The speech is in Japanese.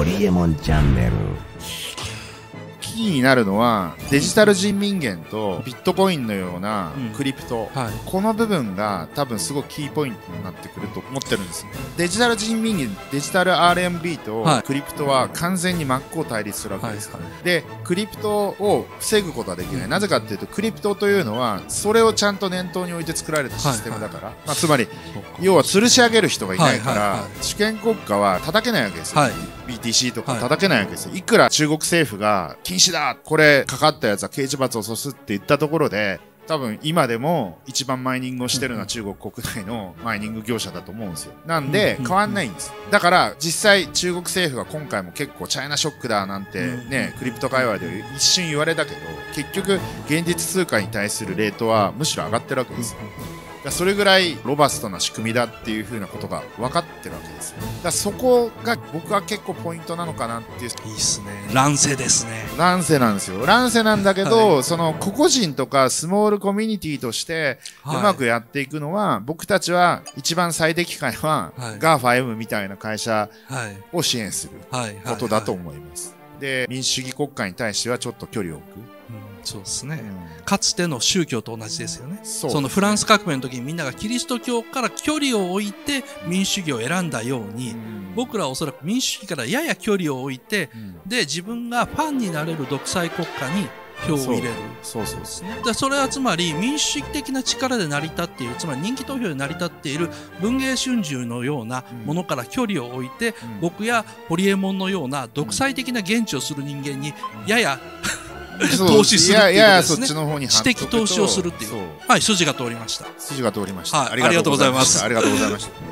ホリエモンチャンネルキーになるのはデジタル人民元とビットコインのようなうん。クリプト、はい。この部分が多分すごくキーポイントになってくると思ってるんです。ねデジタル人民元デジタル RMB とはい。クリプトは完全に真っ向対立するわけです、はいでクリプトを防ぐことはできない、なぜかっていうとクリプトというのはそれをちゃんと念頭に置いて作られたシステムだから、まあ、つまり要は吊るし上げる人がいないから、はいはいはい。主権国家は叩けないわけですよ、はい。BTC とかはい叩けないわけですよ、い、くら中国政府が禁止だこれかかったやつは刑事罰を処すって言ったところで多分今でも一番マイニングをしてるのは中国国内のマイニング業者だと思うんですよ。なんでうん変わんないんですだから実際中国政府が今回も結構チャイナショックだなんてねクリプト界隈で一瞬言われたけど結局現実通貨に対するレートはむしろ上がってるわけですよそれぐらいロバストな仕組みだっていう風なことが分かってるわけですよだそこが僕は結構ポイントなのかなっていう。いいっすね。乱世ですね。乱世なんですよ。乱世なんだけど、その個々人とかスモールコミュニティとしてうまくやっていくのは、僕たちは一番最適解は、はい。GAFAM みたいな会社はい。を支援するはい。ことだとはい。思います、で民主主義国家に対してはちょっと距離を置く、うんそうですね。うん。かつての宗教と同じですよね。そうそのフランス革命の時にみんながキリスト教から距離を置いて民主主義を選んだように、うん。僕らはおそらく民主主義からやや距離を置いてうん。で自分がファンになれる独裁国家に票を入れる。そうそうですね。でそれはつまり民主主義的な力で成り立っているつまり人気投票で成り立っている文藝春秋のようなものから距離を置いて、うん。僕やホリエモンのような独裁的な言知をする人間にやや投資するっていうことですね。知的投資をするっていう。はい筋が通りました。筋が通りました、はいありがとうございます。ありがとうございました